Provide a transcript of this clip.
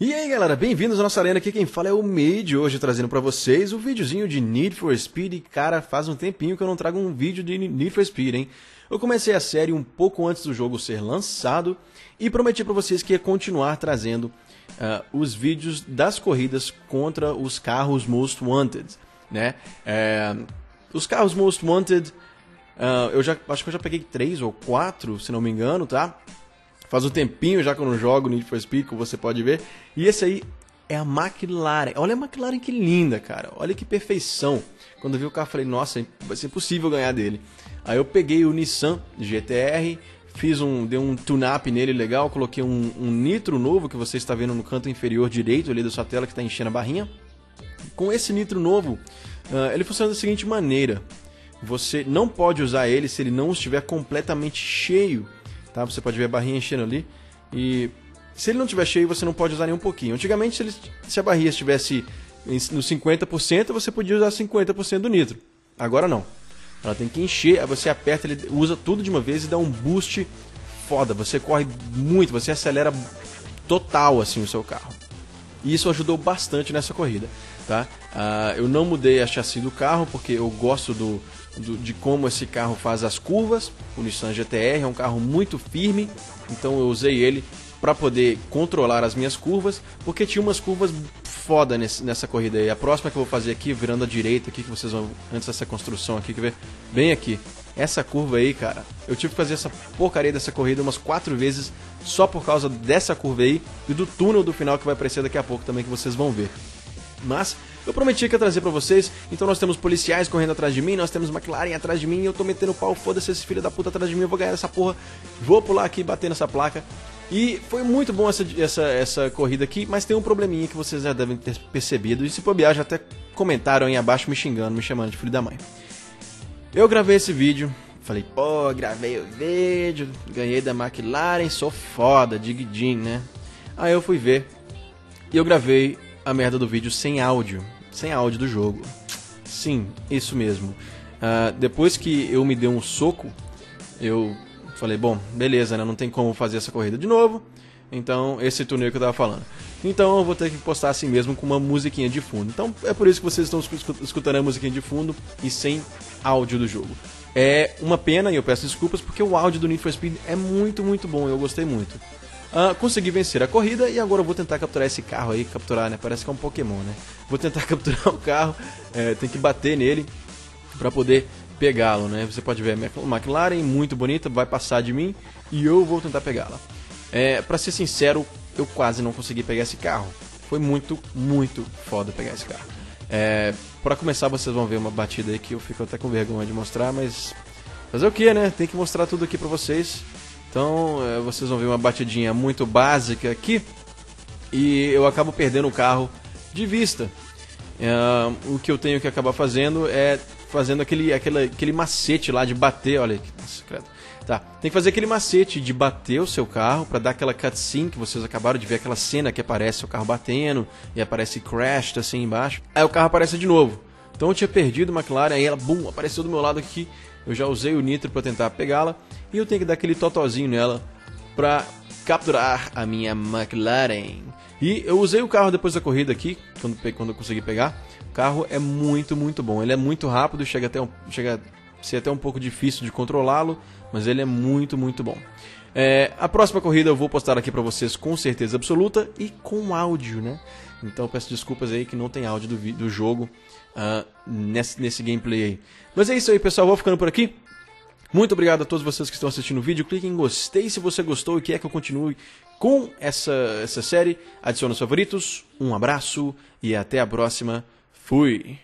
E aí galera, bem-vindos à nossa arena, aqui quem fala é o Made, hoje trazendo pra vocês o videozinho de Need for Speed, cara, faz um tempinho que eu não trago um vídeo de Need for Speed, hein? Eu comecei a série um pouco antes do jogo ser lançado e prometi pra vocês que ia continuar trazendo uh, os vídeos das corridas contra os carros Most Wanted, né? É, os carros Most Wanted, uh, eu já, acho que eu já peguei três ou quatro, se não me engano, tá? Faz um tempinho já que eu não jogo Need for Speed, como você pode ver. E esse aí é a McLaren. Olha a McLaren que linda, cara. Olha que perfeição. Quando eu vi o carro, falei, nossa, vai ser impossível ganhar dele. Aí eu peguei o Nissan GTR, fiz um, dei um tune-up nele legal, coloquei um, um, nitro novo que você está vendo no canto inferior direito ali da sua tela que está enchendo a barrinha. Com esse nitro novo, uh, ele funciona da seguinte maneira: você não pode usar ele se ele não estiver completamente cheio tá? Você pode ver a barrinha enchendo ali. E se ele não estiver cheio, você não pode usar nem um pouquinho. Antigamente, se, ele, se a barrinha estivesse no 50%, você podia usar 50% do nitro. Agora não. Ela tem que encher, aí você aperta, ele usa tudo de uma vez e dá um boost foda. Você corre muito, você acelera total assim o seu carro. E isso ajudou bastante nessa corrida, tá? Uh, eu não mudei a chassi do carro porque eu gosto do, do, de como esse carro faz as curvas. O Nissan GTR é um carro muito firme, então eu usei ele para poder controlar as minhas curvas, porque tinha umas curvas foda nesse, nessa corrida aí. A próxima que eu vou fazer aqui, virando à direita aqui, que vocês vão, antes dessa construção aqui, que ver, bem aqui. Essa curva aí, cara, eu tive que fazer essa porcaria dessa corrida umas quatro vezes só por causa dessa curva aí e do túnel do final que vai aparecer daqui a pouco também, que vocês vão ver. Mas eu prometi que ia trazer pra vocês, então nós temos policiais correndo atrás de mim, nós temos McLaren atrás de mim, eu tô metendo pau, foda-se esse filho da puta atrás de mim, eu vou ganhar essa porra, vou pular aqui e bater nessa placa. E foi muito bom essa, essa, essa corrida aqui, mas tem um probleminha que vocês já devem ter percebido, e se bobear já até comentaram aí abaixo me xingando, me chamando de filho da mãe. Eu gravei esse vídeo, falei, pô, gravei o vídeo, ganhei da McLaren, sou foda, digidin, né? Aí eu fui ver, e eu gravei a merda do vídeo sem áudio sem áudio do jogo. Sim, isso mesmo. Uh, depois que eu me dei um soco, eu falei, bom, beleza, né? Não tem como fazer essa corrida de novo. Então, esse torneio que eu tava falando. Então, eu vou ter que postar assim mesmo com uma musiquinha de fundo. Então, é por isso que vocês estão escutando a musiquinha de fundo e sem áudio do jogo. É uma pena e eu peço desculpas porque o áudio do Need for Speed é muito, muito bom. Eu gostei muito. Uh, consegui vencer a corrida e agora eu vou tentar capturar esse carro aí, capturar, né? Parece que é um Pokémon, né? Vou tentar capturar o carro, é, tem que bater nele para poder pegá-lo, né? Você pode ver a McLaren, muito bonita, vai passar de mim e eu vou tentar pegá-la. É, para ser sincero, eu quase não consegui pegar esse carro. Foi muito, muito foda pegar esse carro. É, para começar, vocês vão ver uma batida aí que eu fico até com vergonha de mostrar, mas fazer o que, né? Tem que mostrar tudo aqui para vocês. Então é, vocês vão ver uma batidinha muito básica aqui e eu acabo perdendo o carro de vista. É, o que eu tenho que acabar fazendo é fazendo aquele, aquele, aquele macete lá de bater, olha aqui, nossa, Tá, tem que fazer aquele macete de bater o seu carro para dar aquela cutscene que vocês acabaram de ver, aquela cena que aparece o carro batendo e aparece crash assim embaixo. Aí o carro aparece de novo. Então eu tinha perdido a McLaren, aí ela, bum, apareceu do meu lado aqui. Eu já usei o nitro para tentar pegá-la e eu tenho que dar aquele totozinho nela para capturar a minha McLaren. E eu usei o carro depois da corrida aqui, quando, quando eu consegui pegar. O carro é muito, muito bom. Ele é muito rápido, chega até um, chega a ser até um pouco difícil de controlá-lo, mas ele é muito, muito bom. É, a próxima corrida eu vou postar aqui para vocês com certeza absoluta e com áudio, né? Então peço desculpas aí que não tem áudio do, do jogo uh, nesse, nesse gameplay aí. Mas é isso aí, pessoal. Vou ficando por aqui. Muito obrigado a todos vocês que estão assistindo o vídeo. Clique em gostei se você gostou e quer que eu continue com essa, essa série. Adicione os favoritos. Um abraço e até a próxima. Fui!